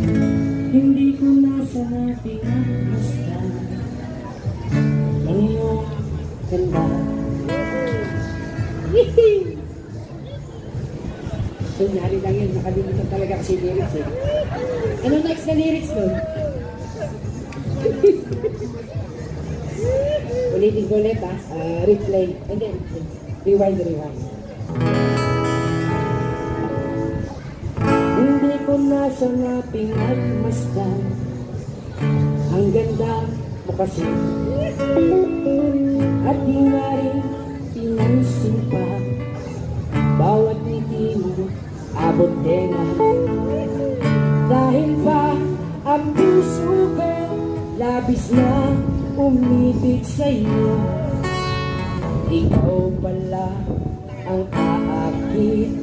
Hindi ko nasa pinagmasdan Ang iyong ganda Kunyari lang yun, nakalimutan talaga kasi lyrics eh. Ano next na lyrics nun? Ulitin ko ulit ah, Ah, replay, and then rewind, rewind. Ko nasa pinagmasdan Ang ganda mo kasi At di nga rin pinansin pa. Bawat ngiti mo abot tenga Dahil ba ang puso ko Labis na umibig sa'yo? Ikaw pala ang aakit